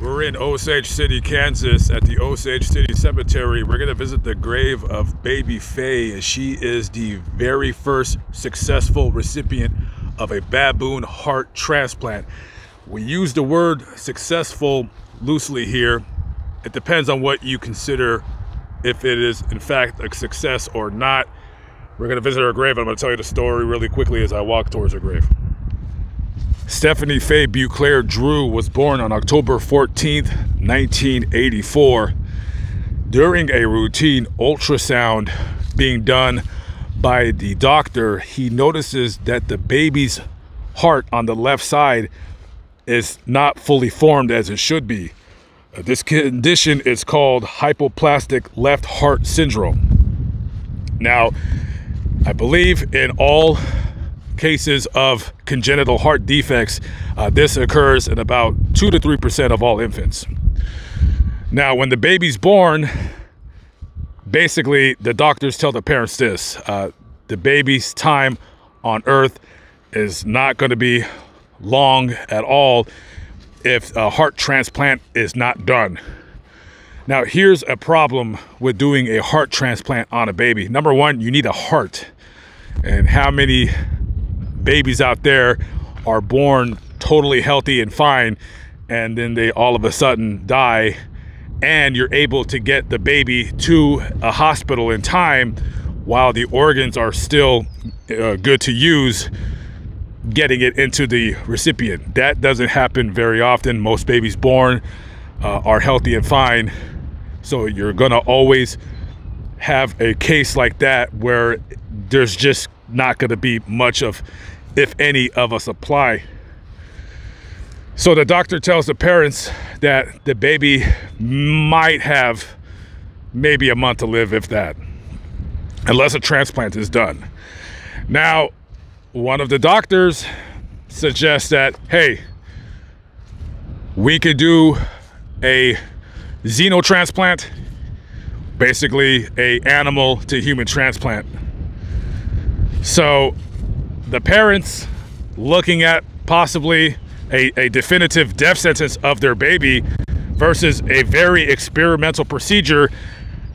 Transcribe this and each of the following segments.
We're in Osage City, Kansas at the Osage City Cemetery. We're going to visit the grave of Baby Fae. She is the very first successful recipient of a baboon heart transplant. We use the word successful loosely here. It depends on what you consider if it is in fact a success or not. We're going to visit her grave. I'm going to tell you the story really quickly as I walk towards her grave. Stephanie Fae Beauclair Drew was born on October 14, 1984. During a routine ultrasound being done by the doctor, he notices that the baby's heart on the left side is not fully formed as it should be. This condition is called hypoplastic left heart syndrome. Now, I believe in all cases of congenital heart defects. Uh, this occurs in about 2 to 3% of all infants. Now, when the baby's born, basically the doctors tell the parents this uh, the baby's time on earth is not going to be long at all if a heart transplant is not done. Now, here's a problem with doing a heart transplant on a baby. Number one, you need a heart. And how many babies out there are born totally healthy and fine and then they all of a sudden die and you're able to get the baby to a hospital in time while the organs are still uh, good to use getting it into the recipient. That doesn't happen very often. Most babies born uh, are healthy and fine. So you're gonna always have a case like that where there's just not gonna be much of if any of us apply. So the doctor tells the parents that the baby might have maybe a month to live, if that, unless a transplant is done. Now, one of the doctors suggests that, hey, we could do a xenotransplant, basically a animal to human transplant. So the parents looking at possibly a, a definitive death sentence of their baby versus a very experimental procedure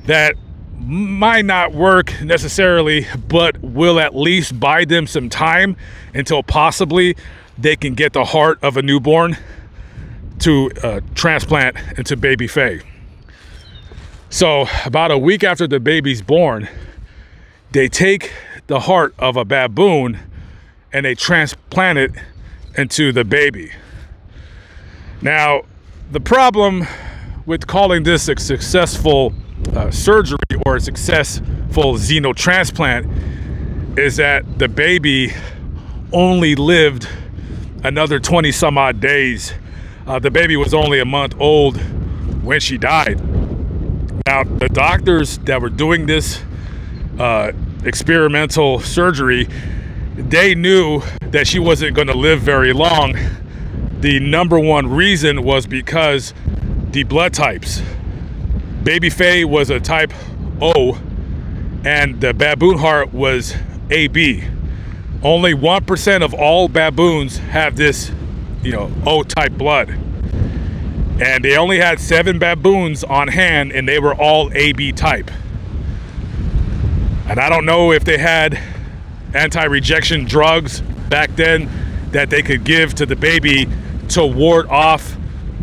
that might not work necessarily, but will at least buy them some time until possibly they can get the heart of a newborn to uh, transplant into baby Fae. So, about a week after the baby's born, they take the heart of a baboon and they transplant it into the baby. Now, the problem with calling this a successful uh, surgery or a successful xenotransplant is that the baby only lived another 20 some odd days. Uh, the baby was only a month old when she died. Now, the doctors that were doing this uh, experimental surgery they knew that she wasn't going to live very long. The number one reason was because the blood types. Baby Fae was a type O, and the baboon heart was AB. Only 1% of all baboons have this, you know, O type blood. And they only had seven baboons on hand, and they were all AB type. And I don't know if they had anti-rejection drugs back then that they could give to the baby to ward off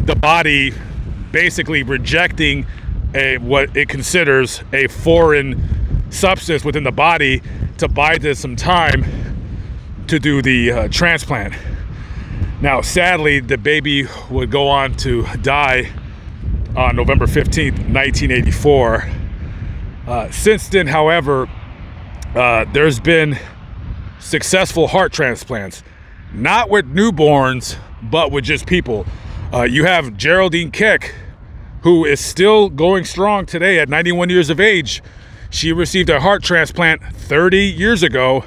the body basically rejecting a what it considers a foreign substance within the body to buy this some time to do the uh, transplant. Now, sadly, the baby would go on to die on November 15th, 1984. Uh, since then, however, uh, there's been successful heart transplants, not with newborns, but with just people. Uh, you have Geraldine Keck, who is still going strong today at 91 years of age. She received a heart transplant 30 years ago,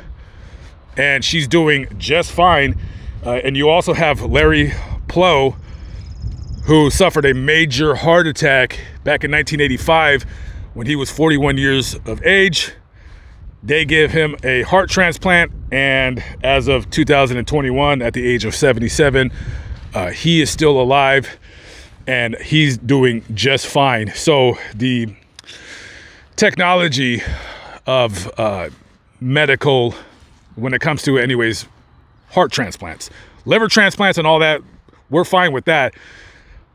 and she's doing just fine. Uh, and you also have Larry Plough, who suffered a major heart attack back in 1985 when he was 41 years of age. They give him a heart transplant, and as of 2021, at the age of 77, uh, he is still alive. and he's doing just fine. So the technology of uh, medical, when it comes to, anyways, heart transplants, liver transplants, and all that, we're fine with that.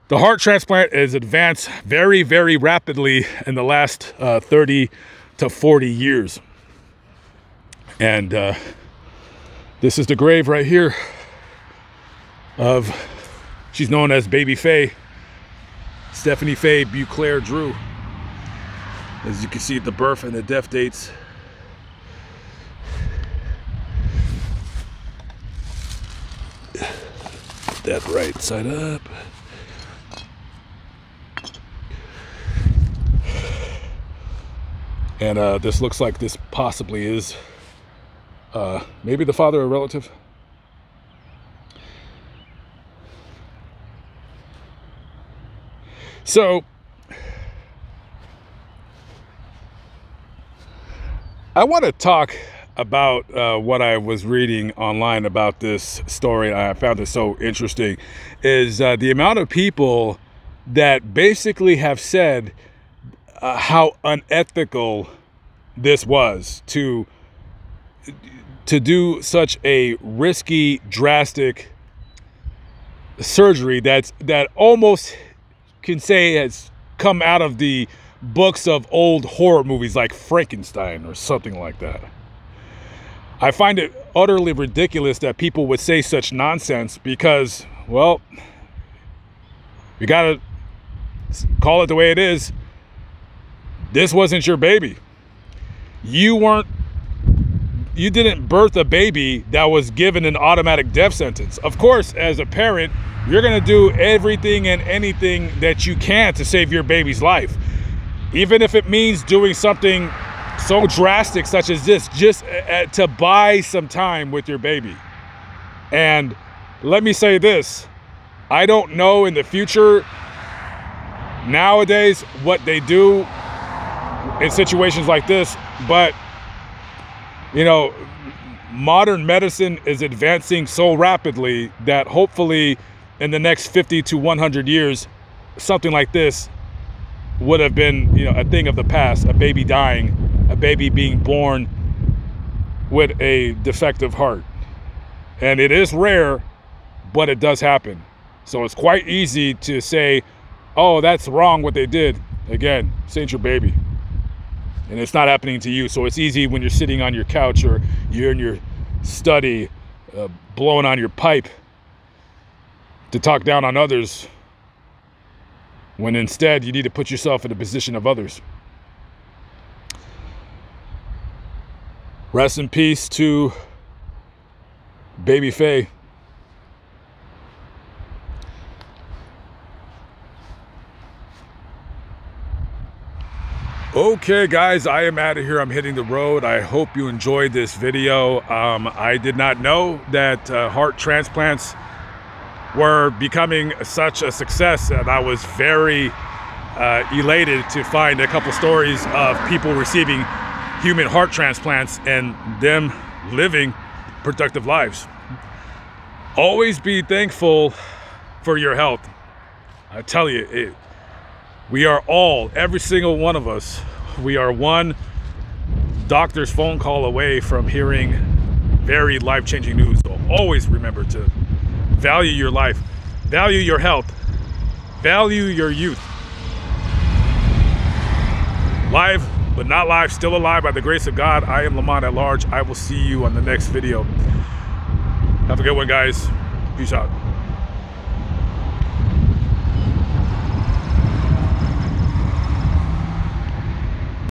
The heart transplant has advanced very, very rapidly in the last uh, 30 to 40 years. And uh, this is the grave right here of, she's known as Baby Fae, Stephanie Fae Beauclair Drew. As you can see, the birth and the death dates. that right side up. And uh, this looks like this possibly is uh, maybe the father or relative. So, I want to talk about uh, what I was reading online about this story. I found it so interesting. Is uh, the amount of people that basically have said uh, how unethical this was to to do such a risky, drastic surgery that's that almost can say has come out of the books of old horror movies like Frankenstein or something like that. I find it utterly ridiculous that people would say such nonsense because, well, you gotta call it the way it is this wasn't your baby. You weren't you didn't birth a baby that was given an automatic death sentence. Of course, as a parent, you're going to do everything and anything that you can to save your baby's life. Even if it means doing something so drastic such as this just uh, uh to buy some time with your baby. And let me say this, I don't know in the future nowadays what they do in situations like this. But, you know, modern medicine is advancing so rapidly that hopefully in the next 50 to 100 years, something like this would have been, you know, a thing of the past, a baby dying, a baby being born with a defective heart. And it is rare, but it does happen. So it's quite easy to say, oh, that's wrong what they did. Again, it's ain't your baby and it's not happening to you. So it's easy when you're sitting on your couch or you're in your study uh, blowing on your pipe to talk down on others when instead you need to put yourself in the position of others. Rest in peace to Baby Fae. Okay, guys, I am out of here. I'm hitting the road. I hope you enjoyed this video. Um, I did not know that uh, heart transplants were becoming such a success, and I was very uh, elated to find a couple stories of people receiving human heart transplants and them living productive lives. Always be thankful for your health. I tell you, it, we are all, every single one of us, we are one doctor's phone call away from hearing very life-changing news. So always remember to value your life, value your health, value your youth. Live, but not live, still alive by the grace of God. I am Lamont at large. I will see you on the next video. Have a good one, guys. Peace out.